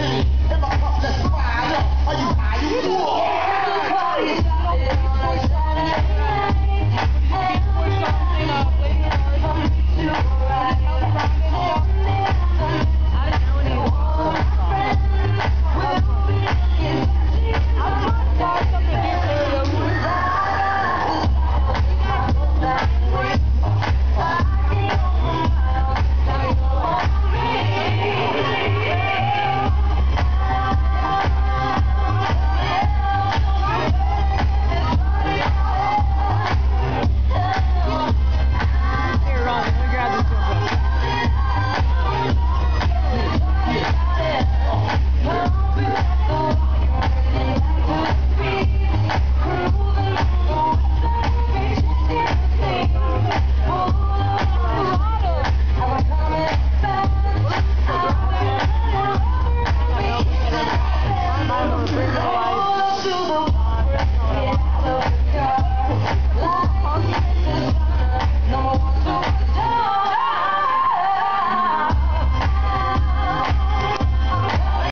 Bye.